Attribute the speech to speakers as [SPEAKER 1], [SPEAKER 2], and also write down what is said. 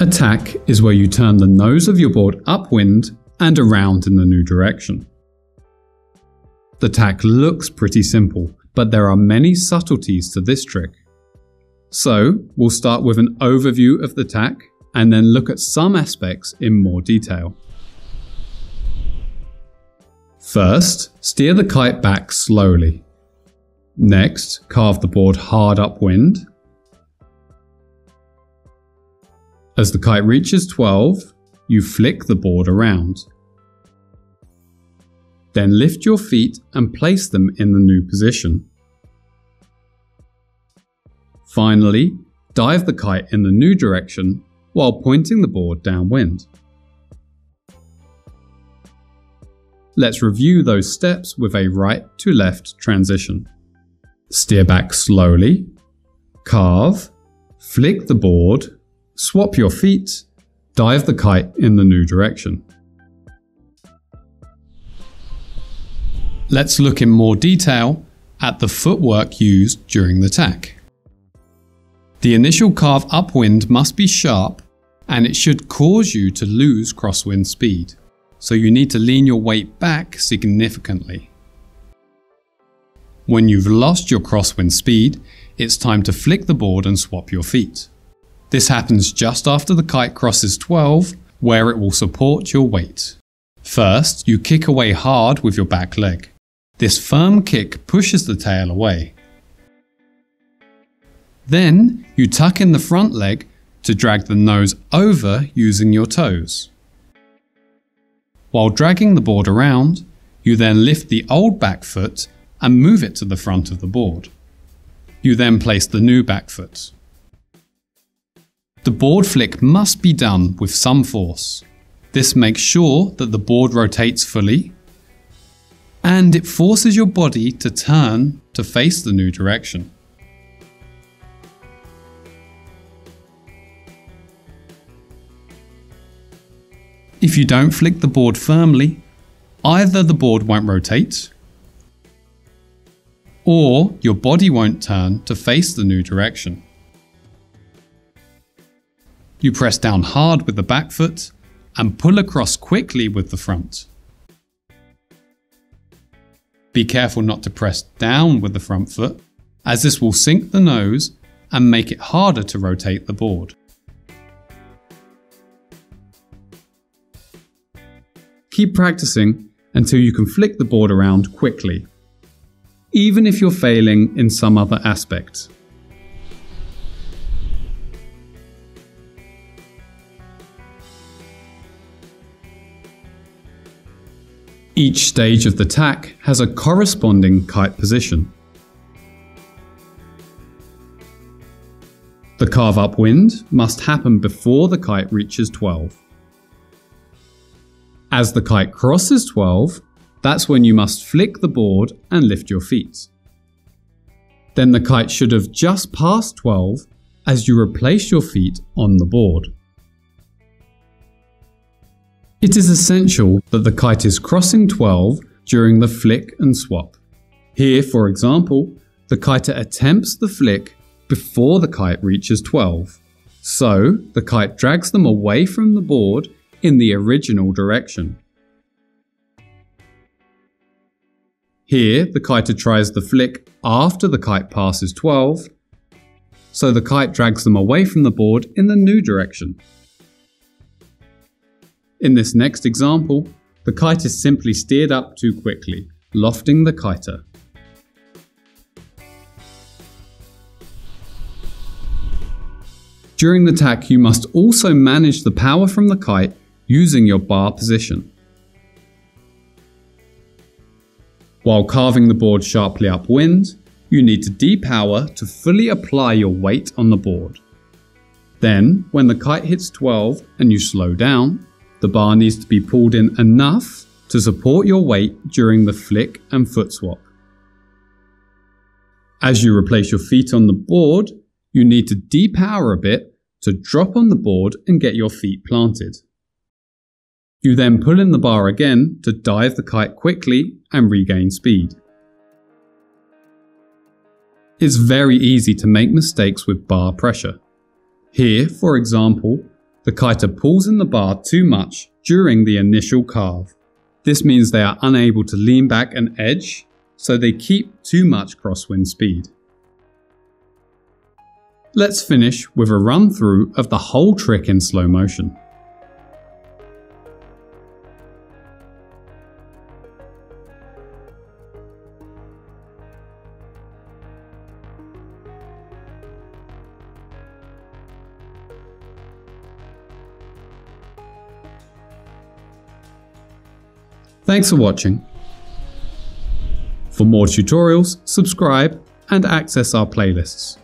[SPEAKER 1] A tack is where you turn the nose of your board upwind and around in the new direction. The tack looks pretty simple, but there are many subtleties to this trick. So, we'll start with an overview of the tack and then look at some aspects in more detail. First, steer the kite back slowly. Next, carve the board hard upwind. As the kite reaches 12, you flick the board around. Then lift your feet and place them in the new position. Finally, dive the kite in the new direction while pointing the board downwind. Let's review those steps with a right to left transition. Steer back slowly, carve, flick the board, swap your feet, dive the kite in the new direction. Let's look in more detail at the footwork used during the tack. The initial carve upwind must be sharp and it should cause you to lose crosswind speed, so you need to lean your weight back significantly. When you've lost your crosswind speed, it's time to flick the board and swap your feet. This happens just after the kite crosses 12, where it will support your weight. First, you kick away hard with your back leg. This firm kick pushes the tail away. Then you tuck in the front leg to drag the nose over using your toes. While dragging the board around, you then lift the old back foot and move it to the front of the board. You then place the new back foot. The board flick must be done with some force. This makes sure that the board rotates fully and it forces your body to turn to face the new direction. If you don't flick the board firmly, either the board won't rotate, or your body won't turn to face the new direction. You press down hard with the back foot and pull across quickly with the front. Be careful not to press down with the front foot, as this will sink the nose and make it harder to rotate the board. Keep practicing until you can flick the board around quickly, even if you're failing in some other aspect. Each stage of the tack has a corresponding kite position. The carve upwind must happen before the kite reaches 12. As the kite crosses 12, that's when you must flick the board and lift your feet. Then the kite should have just passed 12 as you replace your feet on the board. It is essential that the kite is crossing 12 during the flick and swap. Here, for example, the kiter attempts the flick before the kite reaches 12. So, the kite drags them away from the board in the original direction. Here, the kiter tries the flick after the kite passes 12, so the kite drags them away from the board in the new direction. In this next example, the kite is simply steered up too quickly, lofting the kiter. During the tack, you must also manage the power from the kite using your bar position. While carving the board sharply upwind, you need to depower to fully apply your weight on the board. Then, when the kite hits 12 and you slow down, the bar needs to be pulled in enough to support your weight during the flick and foot swap. As you replace your feet on the board, you need to depower a bit to drop on the board and get your feet planted. You then pull in the bar again to dive the kite quickly and regain speed. It's very easy to make mistakes with bar pressure. Here, for example, The kiter pulls in the bar too much during the initial carve. This means they are unable to lean back and edge, so they keep too much crosswind speed. Let's finish with a run through of the whole trick in slow motion. Thanks for watching. For more tutorials, subscribe and access our playlists.